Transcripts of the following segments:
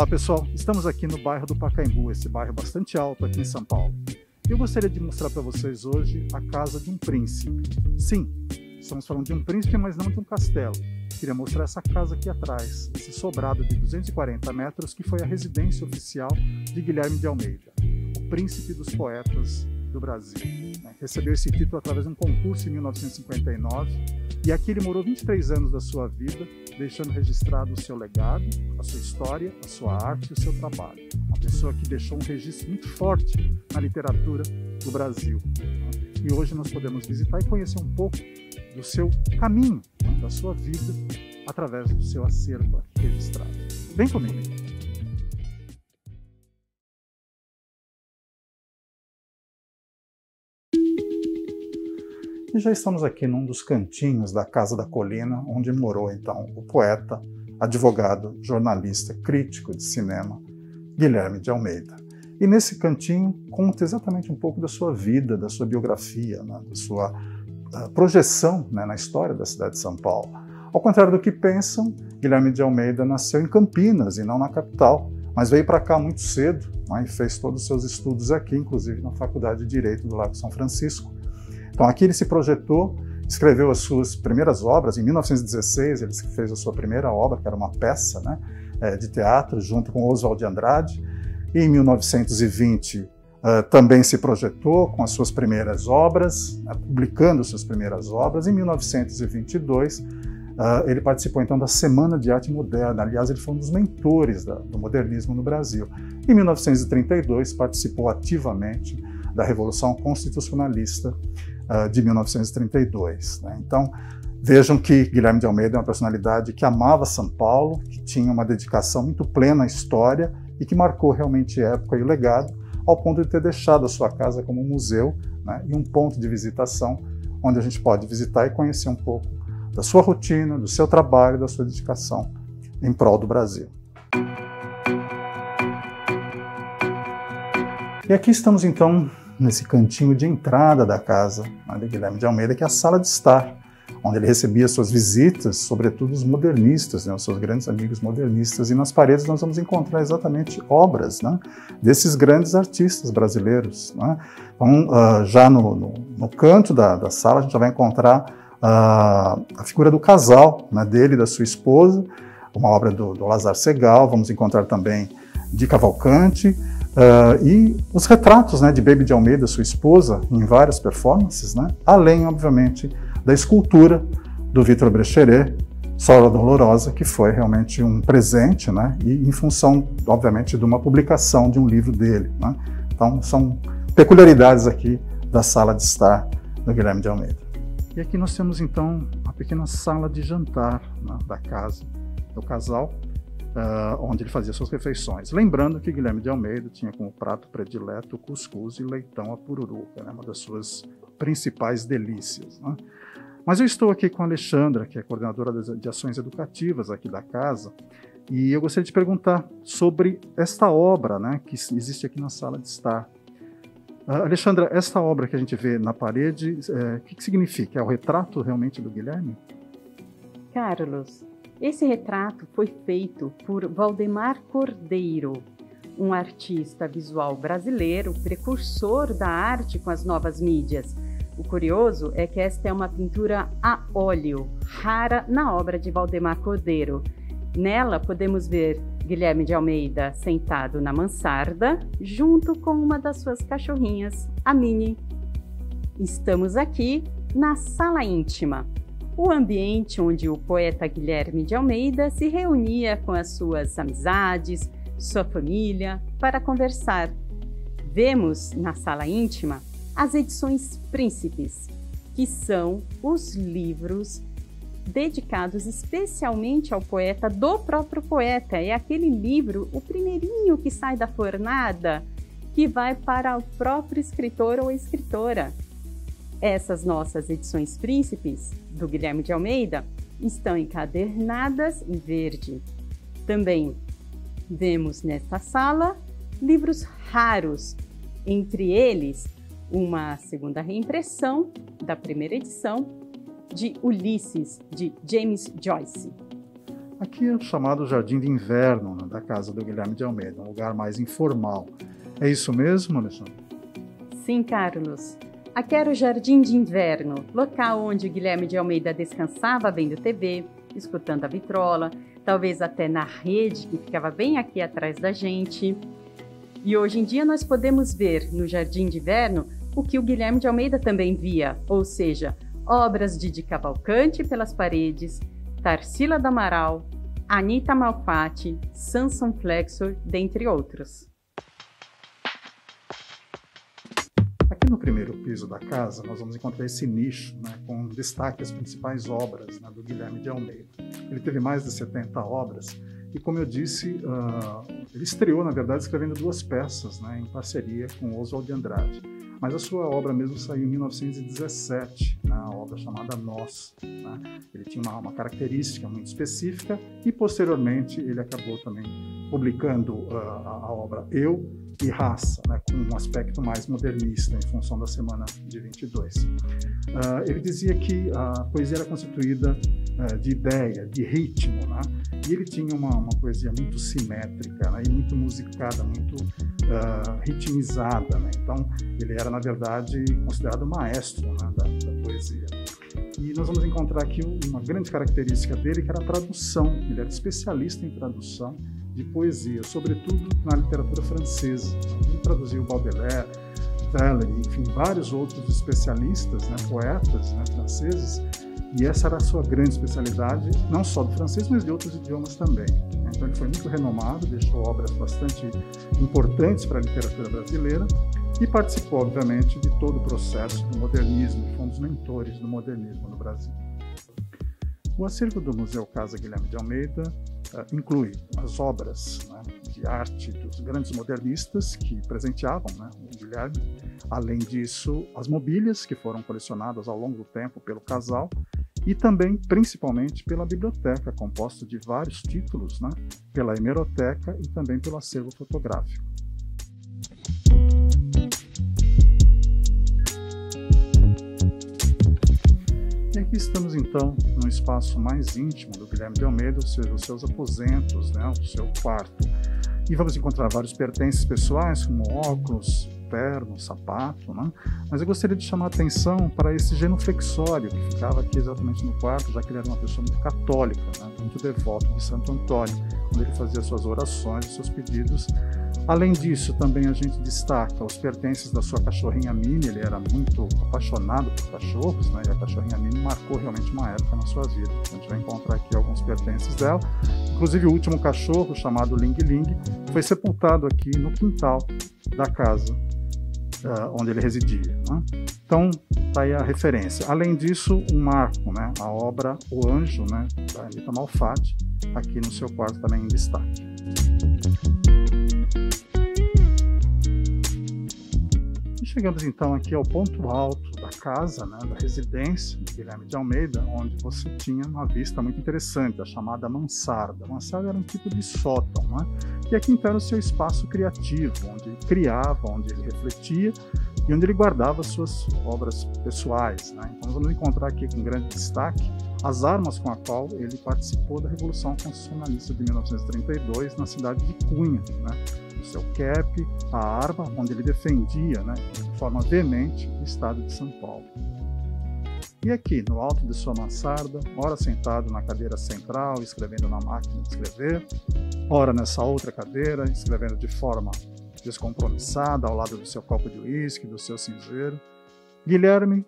Olá pessoal, estamos aqui no bairro do Pacaembu, esse bairro bastante alto aqui em São Paulo. Eu gostaria de mostrar para vocês hoje a casa de um príncipe. Sim, estamos falando de um príncipe, mas não de um castelo. Queria mostrar essa casa aqui atrás, esse sobrado de 240 metros que foi a residência oficial de Guilherme de Almeida, o príncipe dos poetas do Brasil. Né? Recebeu esse título através de um concurso em 1959 e aqui ele morou 23 anos da sua vida, deixando registrado o seu legado, a sua história, a sua arte e o seu trabalho. Uma pessoa que deixou um registro muito forte na literatura do Brasil. E hoje nós podemos visitar e conhecer um pouco do seu caminho, da sua vida, através do seu acervo registrado. Vem comigo. E já estamos aqui num dos cantinhos da Casa da Colina, onde morou então o poeta, advogado, jornalista, crítico de cinema, Guilherme de Almeida. E nesse cantinho conta exatamente um pouco da sua vida, da sua biografia, né, da sua uh, projeção né, na história da cidade de São Paulo. Ao contrário do que pensam, Guilherme de Almeida nasceu em Campinas e não na capital, mas veio para cá muito cedo né, e fez todos os seus estudos aqui, inclusive na Faculdade de Direito do Lago São Francisco então aqui ele se projetou, escreveu as suas primeiras obras. Em 1916 ele fez a sua primeira obra, que era uma peça né, é, de teatro, junto com Oswald de Andrade. E em 1920 Uh, também se projetou com as suas primeiras obras, uh, publicando suas primeiras obras. Em 1922, uh, ele participou então da Semana de Arte Moderna. Aliás, ele foi um dos mentores da, do modernismo no Brasil. Em 1932, participou ativamente da Revolução Constitucionalista uh, de 1932. Né? Então, vejam que Guilherme de Almeida é uma personalidade que amava São Paulo, que tinha uma dedicação muito plena à história e que marcou realmente época e o legado, ao ponto de ter deixado a sua casa como um museu né? e um ponto de visitação onde a gente pode visitar e conhecer um pouco da sua rotina, do seu trabalho, da sua dedicação em prol do Brasil. E aqui estamos então nesse cantinho de entrada da casa de Guilherme de Almeida, que é a sala de estar, onde ele recebia suas visitas, sobretudo os modernistas, né, os seus grandes amigos modernistas. E nas paredes nós vamos encontrar exatamente obras né, desses grandes artistas brasileiros. Né. Então, uh, já no, no, no, canto da, da, sala, a gente já vai encontrar uh, a figura do casal, né, dele e da sua esposa, uma obra do, do Lazar Segal. Vamos encontrar também de Cavalcante, Uh, e os retratos né, de Baby de Almeida, sua esposa, em várias performances, né, além, obviamente, da escultura do Vitor Brecheret, Sola Dolorosa, que foi realmente um presente, né, e em função, obviamente, de uma publicação de um livro dele. Né. Então, são peculiaridades aqui da sala de estar do Guilherme de Almeida. E aqui nós temos, então, a pequena sala de jantar né, da casa do casal, uh, onde ele fazia suas refeições. Lembrando que Guilherme de Almeida tinha como prato predileto cuscuz e leitão a pururuca, né, uma das suas principais delícias. Né? Mas eu estou aqui com a Alexandra, que é coordenadora de ações educativas aqui da casa, e eu gostaria de perguntar sobre esta obra né, que existe aqui na sala de estar. Uh, Alexandra, esta obra que a gente vê na parede, é, o que, que significa? É o retrato realmente do Guilherme? Carlos, esse retrato foi feito por Valdemar Cordeiro, um artista visual brasileiro, precursor da arte com as novas mídias. O curioso é que esta é uma pintura a óleo, rara na obra de Valdemar Cordeiro. Nela podemos ver Guilherme de Almeida sentado na mansarda, junto com uma das suas cachorrinhas, a Minnie. Estamos aqui na sala íntima, o ambiente onde o poeta Guilherme de Almeida se reunia com as suas amizades, sua família, para conversar. Vemos na sala íntima as edições Príncipes, que são os livros dedicados especialmente ao poeta do próprio poeta. É aquele livro, o primeirinho que sai da fornada, que vai para o próprio escritor ou escritora. Essas nossas edições príncipes do Guilherme de Almeida estão encadernadas em verde. Também vemos nesta sala livros raros, entre eles uma segunda reimpressão da primeira edição de Ulisses, de James Joyce. Aqui é o chamado Jardim de Inverno né, da casa do Guilherme de Almeida, um lugar mais informal. É isso mesmo, Alexandre? Sim, Carlos. Aqui era o Jardim de Inverno, local onde o Guilherme de Almeida descansava vendo TV, escutando a vitrola, talvez até na rede que ficava bem aqui atrás da gente. E hoje em dia nós podemos ver no Jardim de Inverno o que o Guilherme de Almeida também via, ou seja, obras de Di Cavalcante pelas paredes, Tarsila do Amaral, Anita Malfatti, Samson Flexor, dentre outros. No primeiro piso da casa, nós vamos encontrar esse nicho, né, com destaque as principais obras né, do Guilherme de Almeida. Ele teve mais de 70 obras e, como eu disse, uh, ele estreou, na verdade, escrevendo duas peças né, em parceria com Oswald de Andrade. Mas a sua obra mesmo saiu em 1917, né, a obra chamada Nós. Né? Ele tinha uma, uma, característica muito específica e, posteriormente, ele acabou também publicando uh, a, a, obra Eu e Raça, né, com um aspecto mais modernista, em função da Semana de 22. Uh, ah, ele dizia que a poesia era constituída uh, de ideia, de ritmo, né? e ele tinha uma, uma poesia muito simétrica né, e muito musicada, muito ritmizada. Né? Então, ele era, na verdade, considerado maestro né, da, da poesia. E nós vamos encontrar aqui uma grande característica dele, que era a tradução. Ele era especialista em tradução de poesia, sobretudo na literatura francesa. Ele traduziu Baudelaire, Valery, enfim, vários outros especialistas, né, poetas né, franceses, e essa era a sua grande especialidade, não só do francês, mas de outros idiomas também. Então ele foi muito renomado, deixou obras bastante importantes para a literatura brasileira e participou, obviamente, de todo o processo do modernismo, foi um dos mentores do modernismo no Brasil. O acervo do Museu Casa Guilherme de Almeida inclui as obras né, de arte dos grandes modernistas que presenteavam né, o Guilherme, além disso, as mobílias que foram colecionadas ao longo do tempo pelo casal e também, principalmente, pela biblioteca, composta de vários títulos, né, pela hemeroteca e também pelo acervo fotográfico. Aqui estamos então no espaço mais íntimo do Guilherme de Almeida, ou seja, os seus aposentos, né, o seu quarto. E vamos encontrar vários pertences pessoais, como óculos, terno, sapato, né? Mas eu gostaria de chamar a atenção para esse genuflexório que ficava aqui exatamente no quarto, já que ele era uma pessoa muito católica, né? muito devoto de Santo Antônio, onde ele fazia suas orações, seus pedidos Além disso, também a gente destaca os pertences da sua cachorrinha Minnie. Ele era muito apaixonado por cachorros, né? E a cachorrinha Minnie marcou realmente uma época na sua vida. A gente vai encontrar aqui alguns pertences dela. Inclusive, o último cachorro, chamado Ling Ling, foi sepultado aqui no quintal da casa uh, onde ele residia. Né? Então, tá aí a referência. Além disso, um marco, né? A obra O Anjo, né? Da Anita Malfatti, aqui no seu quarto também em destaque. Chegamos então aqui ao ponto alto da casa, né, da residência de Guilherme de Almeida, onde você tinha uma vista muito interessante, a chamada mansarda. A mansarda era um tipo de sótão, né? e aqui então era o seu espaço criativo, onde ele criava, onde ele refletia e onde ele guardava suas obras pessoais. Né? Então vamos encontrar aqui com grande destaque as armas com a qual ele participou da Revolução Constitucionalista de 1932 na cidade de Cunha, né? o seu cap, a arma, onde ele defendia, né, de forma veemente, o estado de São Paulo. E aqui, no alto de sua mansarda, ora sentado na cadeira central, escrevendo na máquina de escrever, ora nessa outra cadeira, escrevendo de forma descompromissada, ao lado do seu copo de uísque, do seu cinzeiro, Guilherme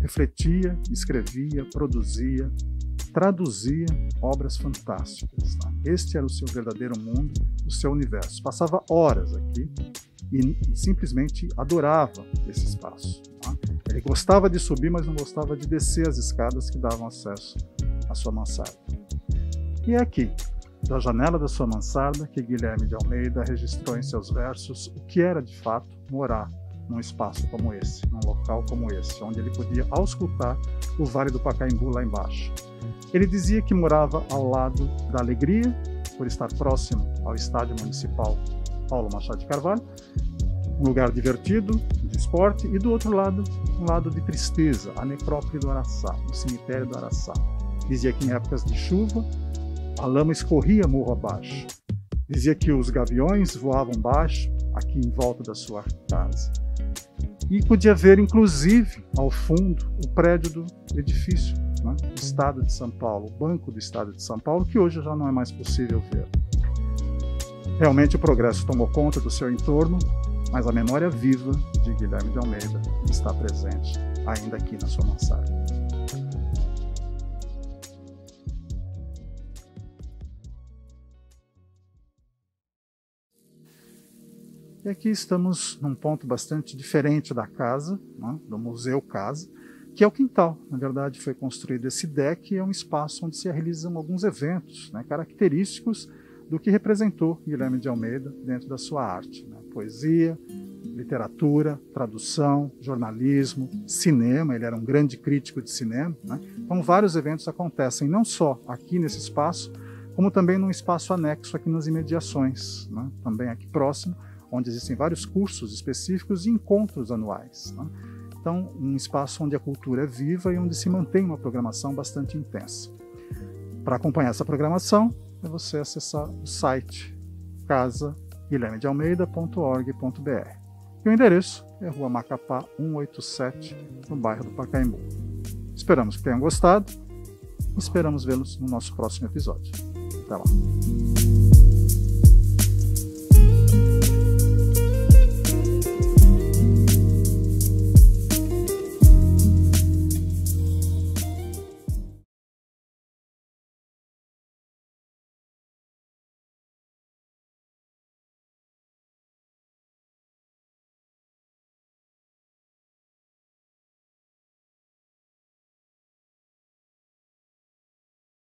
refletia, escrevia, produzia, traduzia obras fantásticas. Tá? Este era o seu verdadeiro mundo, o seu universo. Passava horas aqui e simplesmente adorava esse espaço. Tá? Ele gostava de subir, mas não gostava de descer as escadas que davam acesso à sua mansarda. E é aqui, da janela da sua mansarda, que Guilherme de Almeida registrou em seus versos o que era de fato morar num espaço como esse, num local como esse, onde ele podia auscultar o Vale do Pacaembu lá embaixo. Ele dizia que morava ao lado da alegria, por estar próximo ao estádio municipal Paulo Machado de Carvalho, um lugar divertido, de esporte, e do outro lado, um lado de tristeza, a necrópole do Araçá, o cemitério do Araçá. Dizia que em épocas de chuva, A lama escorria morro abaixo. Dizia que os gaviões voavam baixo, aqui em volta da sua casa. E podia ver, inclusive, ao fundo, o prédio do edifício né, do Estado de São Paulo, o Banco do Estado de São Paulo, que hoje já não é mais possível ver. Realmente o progresso tomou conta do seu entorno, mas a memória viva de Guilherme de Almeida está presente ainda aqui na sua mansarda. E aqui estamos num ponto bastante diferente da casa, né, do Museu Casa, que é o quintal. Na verdade, foi construído esse deck é um espaço onde se realizam alguns eventos né, característicos do que representou Guilherme de Almeida dentro da sua arte. Né? Poesia, literatura, tradução, jornalismo, cinema, ele era um grande crítico de cinema. Né? Então, vários eventos acontecem não só aqui nesse espaço, como também num espaço anexo aqui nas imediações, né? também aqui próximo, onde existem vários cursos específicos e encontros anuais. Né? Então, um espaço onde a cultura é viva e onde se mantém uma programação bastante intensa. Para acompanhar essa programação, é você acessar o site casaguilhermedealmeida.org.br. E o endereço é Rua Macapá 187, no bairro do Pacaembu. Esperamos que tenham gostado e esperamos vê-los no nosso próximo episódio. Até lá!